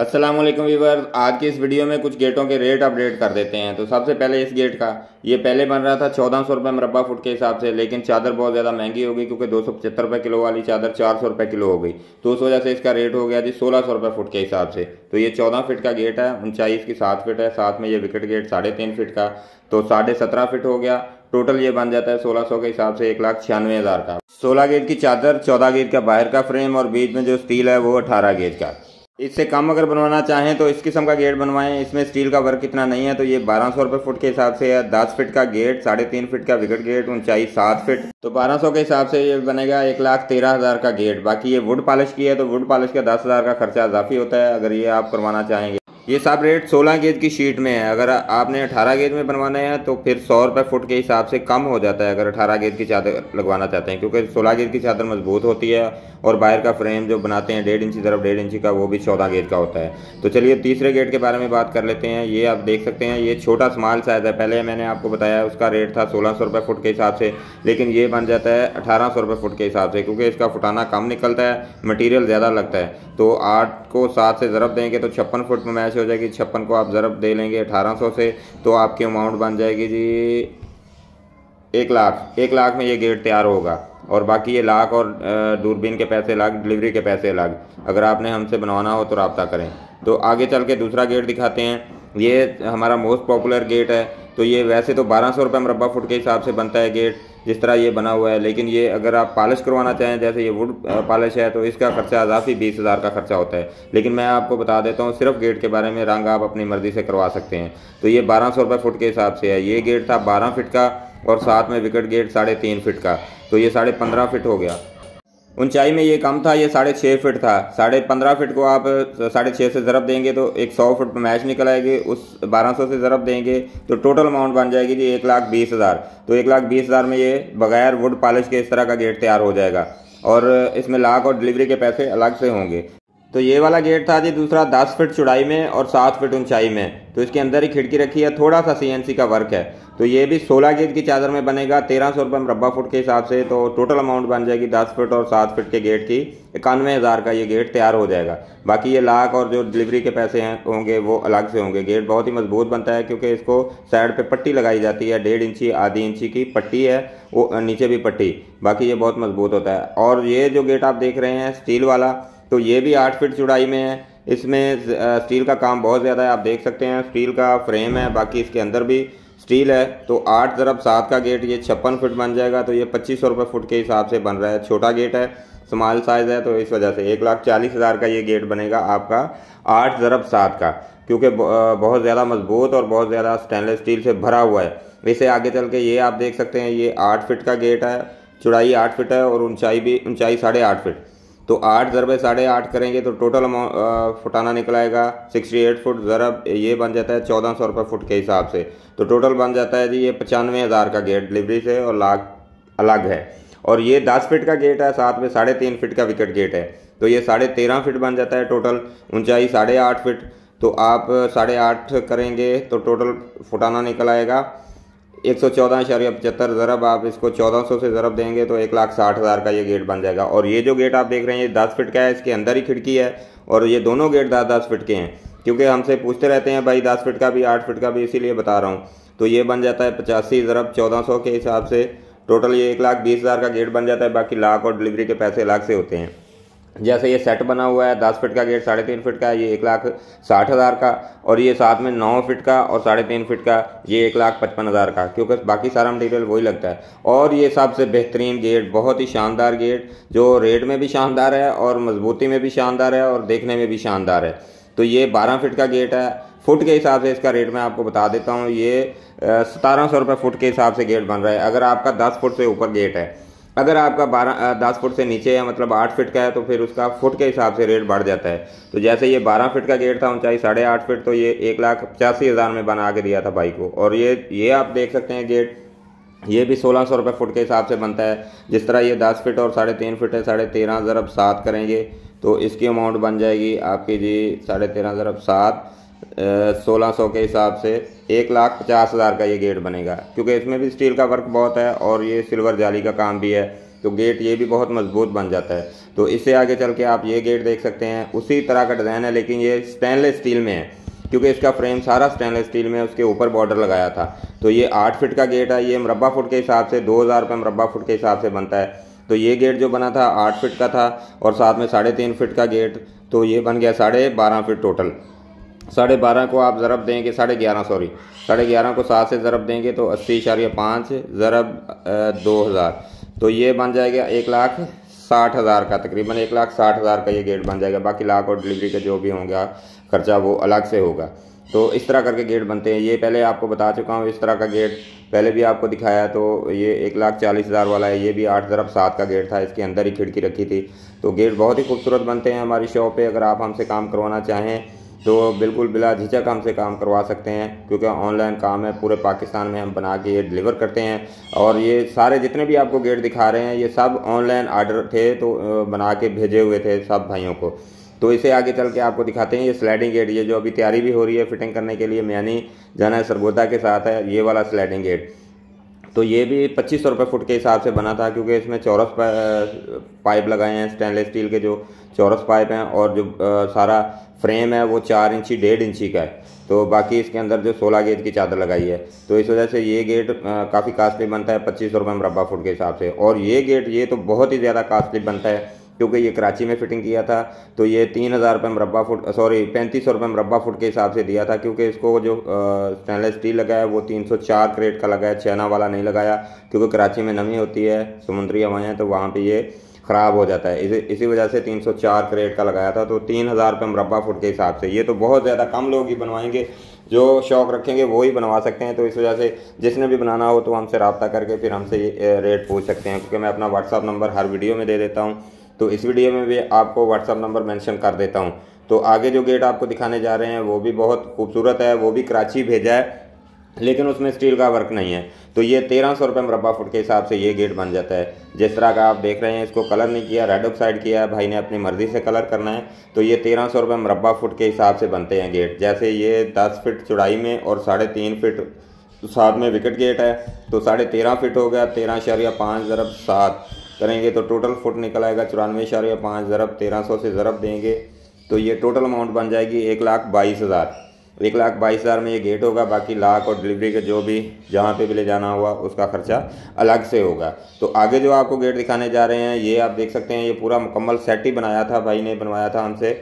वालेकुम वीवर आज की इस वीडियो में कुछ गेटों के रेट अपडेट कर देते हैं। तो सबसे पहले इस गेट का, ये पहले बन रहा था चौदह सौ रुपये मरबा फुट के हिसाब से, लेकिन चादर बहुत ज़्यादा महँगी हो गई क्योंकि दो सौ पचहत्तर रुपये किलो वाली चादर चार सौ रुपये किलो हो गई। तो उस वजह से इसका रेट हो गया जी सोलह सौ रुपये फुट के हिसाब से। तो ये चौदह फिट का गेट है ऊंचाई इसकी सात फिट है, साथ में ये विकेट गेट साढ़े तीन फिट का। तो साढ़े सत्रह फिट हो गया। टोटल ये बन जाता है सोलह सौ के हिसाब से एक लाख छियानवे हज़ार का। सोलह गेट की चादर, चौदह गेज का बाहर का फ्रेम और बीच में जो स्टील है वो अठारह गेज का। इससे कम अगर बनवाना चाहें तो इस किस्म का गेट बनवाएँ। इसमें स्टील का वर्क इतना नहीं है तो ये बारह सौ रुपये फुट के हिसाब से है दस फिट का गेट, साढ़े तीन फिट का विकेट गेट, ऊंचाई सात फिट तो बारह सौ के हिसाब से ये बनेगा एक लाख तेरह हज़ार का गेट। बाकी ये वुड पॉलिश की है तो वुड पॉलिश का दस हज़ार का खर्चा इजाफी होता है, अगर ये आप करवाना चाहेंगे। ये सब रेट 16 गेज की शीट में है। अगर आपने 18 गेज में बनवाना है तो फिर सौ रुपये फुट के हिसाब से कम हो जाता है, अगर 18 गेज की चादर लगवाना चाहते हैं। क्योंकि 16 गेज की चादर मज़बूत होती है और बाहर का फ्रेम जो बनाते हैं, डेढ़ इंची तरफ़, डेढ़ इंची का, वो भी चौदह गेज का होता है। तो चलिए तीसरे गेट के बारे में बात कर लेते हैं। ये आप देख सकते हैं, ये छोटा स्मॉल साइज़ है। पहले मैंने आपको बताया, उसका रेट था सोलह सौ रुपये फुट के हिसाब से, लेकिन ये बन जाता है अठारह सौ रुपये फुट के हिसाब से, क्योंकि इसका फुटाना कम निकलता है मटीरियल ज़्यादा लगता है। तो आठ को सात से ज़रब देंगे तो छप्पन फुट में मैच हो जाएगी, छप्पन को आप ज़रब दे लेंगे अठारह सौ से तो आपकी अमाउंट बन जाएगी जी एक लाख। एक लाख में ये गेट तैयार होगा। और बाकी ये लाख और दूरबीन के पैसे अलग डिलीवरी के पैसे अलग अगर आपने हमसे बनवाना हो तो रबता करें। तो आगे चल के दूसरा गेट दिखाते हैं। ये हमारा मोस्ट पॉपुलर गेट है। तो ये वैसे तो बारह सौ रुपये मरबा फुट के हिसाब से बनता है गेट जिस तरह ये बना हुआ है, लेकिन ये अगर आप पॉलिश करवाना चाहें, जैसे ये वुड पॉलिश है तो इसका खर्चा अजाफी बीस हज़ार का खर्चा होता है। लेकिन मैं आपको बता देता हूँ, सिर्फ़ गेट के बारे में रंग आप अपनी मर्ज़ी से करवा सकते हैं। तो ये बारह सौ रुपये फुट के हिसाब से है। ये गेट था बारह फिट का और साथ में विकेट गेट साढ़े तीन फिट का। तो ये साढ़े पंद्रह फिट हो गया। ऊंचाई में ये कम था, ये साढ़े छः फिट था। साढ़े पंद्रह फिट को आप, साढ़े छः से ज़रब देंगे तो एक सौ फुट मैच निकल आएगी, उस बारह सौ से ज़रब देंगे तो टोटल अमाउंट बन जाएगी जी एक लाख बीस हज़ार। तो एक लाख बीस हज़ार में ये बगैर वुड पॉलिश के इस तरह का गेट तैयार हो जाएगा। और इसमें लाख और डिलीवरी के पैसे अलग से होंगे। तो ये वाला गेट था जी दूसरा दस फिट चौड़ाई में और सात फिट ऊंचाई में। तो इसके अंदर ही खिड़की रखी है थोड़ा सा सीएनसी का वर्क है। तो ये भी सोलह गेट की चादर में बनेगा, तेरह सौ रुपये मरबा फुट के हिसाब से तो टोटल अमाउंट बन जाएगी दस फिट और सात फिट के गेट की। इक्यानवे हज़ार का ये गेट तैयार हो जाएगा। बाकी ये लाख और जो डिलीवरी के पैसे हैं, होंगे वो अलग से होंगे। गेट बहुत ही मज़बूत बनता है क्योंकि इसको साइड पे पट्टी लगाई जाती है, डेढ़ इंची, आधी इंची की पट्टी है, वो नीचे भी पट्टी। बाकी ये बहुत मज़बूत होता है। और ये जो गेट आप देख रहे हैं स्टील वाला तो ये भी आठ फिट चौड़ाई में है। इसमें स्टील का काम बहुत ज़्यादा है, आप देख सकते हैं। स्टील का फ्रेम है, बाकी इसके अंदर भी स्टील है। तो आठ ज़रब सात का गेट, ये छप्पन फुट बन जाएगा तो ये पच्चीस सौ रुपये फुट के हिसाब से बन रहा है। छोटा गेट है, स्मॉल साइज़ है तो इस वजह से एक लाख चालीस हज़ार का ये गेट बनेगा आपका आठ ज़रब सात का, क्योंकि बहुत ज़्यादा मज़बूत और बहुत ज़्यादा स्टेनलेस स्टील से भरा हुआ है। इसे आगे चल के ये आप देख सकते हैं, ये आठ फिट का गेट है, चौड़ाई आठ फिट है और ऊंचाई भी, ऊंचाई साढ़े आठ फिट। तो आठ ज़रबे साढ़े आठ करेंगे तो टोटल अमाउंट फुटाना निकल आएगा सिक्सटी एट फुट ज़रब, ये बन जाता है चौदह सौ रुपये फुट के हिसाब से। तो टोटल बन जाता है जी, ये पचानवे हज़ार का गेट डिलीवरी से और लाख, अलग है। और ये दस फिट का गेट है, साथ में साढ़े तीन फिट का विकेट गेट है। तो ये साढ़े तेरह फिट बन जाता है टोटल ऊंचाई साढ़े आठ फिट तो आप साढ़े आठ करेंगे तो टोटल फुटाना निकल आएगा। एक सौ चौदह अशारिया पचहत्तर ज़रब, आप इसको चौदह सौ से ज़रब देंगे तो एक लाख साठ हज़ार का ये गेट बन जाएगा। और ये जो गेट आप देख रहे हैं, ये दस फिट का है, इसके अंदर ही खिड़की है, और ये दोनों गेट दस दस फिट के हैं। क्योंकि हमसे पूछते रहते हैं, भाई दस फिट का भी, आठ फिट का भी, इसीलिए बता रहा हूँ। तो ये बन जाता है पचासी ज़रब, चौदह सौ के हिसाब से। टोटल ये एक लाख बीस हज़ार का गेट बन जाता है, बाकी लाख और डिलीवरी के पैसे अलग से होते हैं। जैसे ये सेट बना हुआ है, दस फिट का गेट, साढ़े तीन फिट का, ये एक लाख साठ हज़ार का, और ये साथ में नौ फिट का और साढ़े तीन फिट का, ये एक लाख पचपन हज़ार का, क्योंकि बाकी सारा मटेरियल वही लगता है। और ये सबसे बेहतरीन गेट, बहुत ही शानदार गेट, जो रेट में भी शानदार है और मजबूती में भी शानदार है और देखने में भी शानदार है। तो ये बारह फिट का गेट है। फुट के हिसाब से इसका रेट मैं आपको बता देता हूँ। ये सतारह सौ रुपये फुट के हिसाब से गेट बन रहा है। अगर आपका दस फुट से ऊपर गेट है अगर आपका बारह दस फुट से नीचे है मतलब आठ फिट का है तो फिर उसका फुट के हिसाब से रेट बढ़ जाता है। तो जैसे ये बारह फिट का गेट था, ऊंचाई साढ़े आठ फिट तो ये एक लाख पचासी हज़ार में बना के दिया था भाई को। और ये ये आप देख सकते हैं गेट, ये भी सोलह सौ रुपये फुट के हिसाब से बनता है। जिस तरह ये दस फिट और साढ़े तीन फिट है, साढ़े तेरह ज़रब सात करेंगे तो इसकी अमाउंट बन जाएगी आपकी जी साढ़े तेरह ज़रब सात। सोलह सौ के हिसाब से एक लाख पचास हज़ार का ये गेट बनेगा। क्योंकि इसमें भी स्टील का वर्क बहुत है और ये सिल्वर जाली का काम भी है तो गेट ये भी बहुत मज़बूत बन जाता है। तो इससे आगे चल के आप ये गेट देख सकते हैं। उसी तरह का डिज़ाइन है, लेकिन ये स्टेनलेस स्टील में है, क्योंकि इसका फ्रेम सारा स्टेनलेस स्टील में उसके ऊपर बॉर्डर लगाया था। तो ये आठ फिट का गेट है, ये मरबा फुट के हिसाब से, दो हज़ार रुपये मरबा फुट के हिसाब से बनता है। तो ये गेट जो बना था, आठ फिट का था, और साथ में साढ़े तीन फिट का गेट तो ये बन गया साढ़े बारह फिट टोटल साढ़े बारह को आप ज़रब देंगे, साढ़े ग्यारह सॉरी साढ़े ग्यारह को सात से ज़रब देंगे तो अस्सी इशारिया पाँच, ज़रब दो हज़ार. तो ये बन जाएगा एक लाख साठ हज़ार का, तकरीबन एक लाख साठ हज़ार का ये गेट बन जाएगा. बाकी लाख और डिलीवरी का जो भी होगा, खर्चा वो अलग से होगा. तो इस तरह करके गेट बनते हैं. ये पहले आपको बता चुका हूँ, इस तरह का गेट पहले भी आपको दिखाया तो ये एक लाख चालीस हज़ार वाला है. ये भी आठ ज़रब सात का गेट था, इसके अंदर ही खिड़की रखी थी. तो गेट बहुत ही खूबसूरत बनते हैं हमारी शॉप पे, अगर आप हमसे काम करवाना चाहें तो बिल्कुल बिला झिझक हमसे काम करवा सकते हैं, क्योंकि ऑनलाइन काम है, पूरे पाकिस्तान में हम बना के ये डिलीवर करते हैं। और ये सारे जितने भी आपको गेट दिखा रहे हैं, ये सब ऑनलाइन आर्डर थे तो बना के भेजे हुए थे सब भाइयों को। तो इसे आगे चल के आपको दिखाते हैं, ये स्लाइडिंग गेट ये जो अभी तैयारी भी हो रही है फिटिंग करने के लिए मैनी जाना है सरगोदा के साथ है, ये वाला स्लाइडिंग गेट तो ये भी पच्चीस सौ रुपये फुट के हिसाब से बना था, क्योंकि इसमें चौरस पाइप लगाए हैं स्टेनलेस स्टील के जो चौरस पाइप हैं और जो सारा फ्रेम है वो चार इंची, डेढ़ इंची का है। तो बाकी इसके अंदर जो सोलह गेट की चादर लगाई है। तो इस वजह से ये गेट काफ़ी कास्टली बनता है, पच्चीस सौ रुपये मरबा फुट के हिसाब से। और ये गेट, ये तो बहुत ही ज़्यादा कास्टली बनता है। क्योंकि ये कराची में फिटिंग किया था तो ये तीन हज़ार रुपये मरबा फुट सॉरी पैंतीस सौ रुपये मरबा फुट के हिसाब से दिया था, क्योंकि इसको जो स्टेनलेस स्टील लगाया, वो तीन सौ चार करेट का लगाया, चैना वाला नहीं लगाया, क्योंकि कराची में नमी होती है, समुद्री हवाएँ तो वहाँ पर ये ख़राब हो जाता है। इसी इसी वजह से 304 करेट का लगाया था तो तीन हज़ार रुपये मरबा फुट के हिसाब से। ये तो बहुत ज़्यादा कम लोग ही बनवाएँगे, जो शौक रखेंगे, वो ही बनवा सकते हैं तो इस वजह से जिसने भी बनाना हो तो हमसे रबता करके फिर हमसे रेट पूछ सकते हैं, क्योंकि मैं अपना व्हाट्सअप नंबर हर वीडियो में दे देता हूँ। तो इस वीडियो में भी आपको व्हाट्सअप नंबर मेंशन कर देता हूँ। तो आगे जो गेट आपको दिखाने जा रहे हैं, वो भी बहुत खूबसूरत है, वो भी कराची भेजा है, लेकिन उसमें स्टील का वर्क नहीं है। तो ये तेरह सौ रुपये मरबा फुट के हिसाब से ये गेट बन जाता है। जिस तरह का आप देख रहे हैं, इसको कलर नहीं किया रेड ऑक्साइड किया है, भाई ने अपनी मर्ज़ी से कलर करना है। तो ये तेरह सौ रुपये मरबा फुट के हिसाब से बनते हैं गेट जैसे ये दस फिट चौड़ाई में और साढ़े तीन फिट साथ में विकेट गेट है तो साढ़े तेरह फिट हो गया, तेरह शरिया पाँच ज़रब सात। करेंगे तो टोटल फुट निकल आएगा चौरानवे इशारे पाँच ज़रब तेरह सौ से ज़रब देंगे। तो ये टोटल अमाउंट बन जाएगी एक लाख बाईस हज़ार। एक लाख बाईस हज़ार में ये गेट होगा, बाकी लाख और डिलीवरी के जो भी जहाँ पे भी ले जाना हुआ, उसका खर्चा अलग से होगा। तो आगे जो आपको गेट दिखाने जा रहे हैं, ये आप देख सकते हैं, ये पूरा मुकम्मल सेट ही बनाया था, भाई ने बनवाया था हमसे।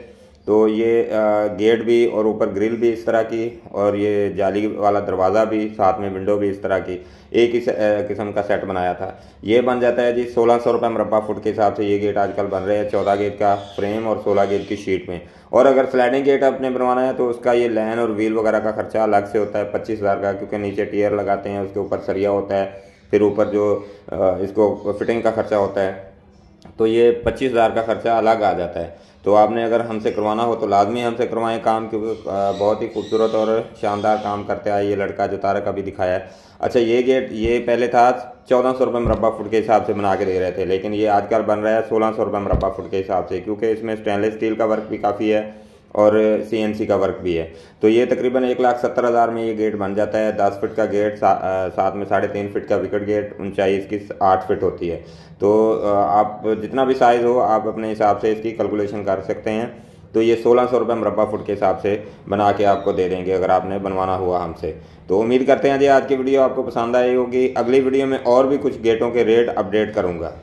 तो ये गेट भी और ऊपर ग्रिल भी इस तरह की और ये जाली वाला दरवाज़ा भी, साथ में विंडो भी इस तरह की, एक ही किस्म का सेट बनाया था। ये बन जाता है जी सोलह सौ रुपये मरबा फुट के हिसाब से ये गेट आजकल बन रहे हैं, चौदह गेट का फ्रेम और सोलह गेट की शीट में। और अगर स्लाइडिंग गेट आपने बनवाना है तो उसका ये लैन और व्हील वगैरह का खर्चा अलग से होता है, पच्चीस हज़ार का, क्योंकि नीचे टीयर लगाते हैं, उसके ऊपर सरिया होता है, फिर ऊपर जो इसको फिटिंग का खर्चा होता है तो ये पच्चीस हज़ार का खर्चा अलग आ जाता है। तो आपने अगर हमसे करवाना हो तो लाजमी हमसे करवाएँ काम, क्योंकि बहुत ही खूबसूरत और शानदार काम करते आए ये लड़का जो तारक अभी दिखाया है। अच्छा ये गेट, ये पहले था चौदह सौ रुपये मरबा फुट के हिसाब से बना के दे रहे थे, लेकिन ये आजकल बन रहा है सोलह सौ रुपये मरबा फुट के हिसाब से, क्योंकि इसमें स्टेनलेस स्टील का वर्क भी काफ़ी है। और सीएनसी का वर्क भी है। तो ये तकरीबन एक लाख सत्तर हज़ार में ये गेट बन जाता है। दस फिट का गेट सा, साथ में साढ़े तीन फिट का विकेट गेट ऊंचाई इसकी आठ फिट होती है। तो आप जितना भी साइज़ हो आप अपने हिसाब से इसकी कैलकुलेशन कर सकते हैं। तो ये सोलह सौ रुपये मरबा फुट के हिसाब से बना के आपको दे देंगे अगर आपने बनवाना हुआ हमसे। तो उम्मीद करते हैं जी आज की वीडियो आपको पसंद आई होगी। अगली वीडियो में और भी कुछ गेटों के रेट अपडेट करूँगा।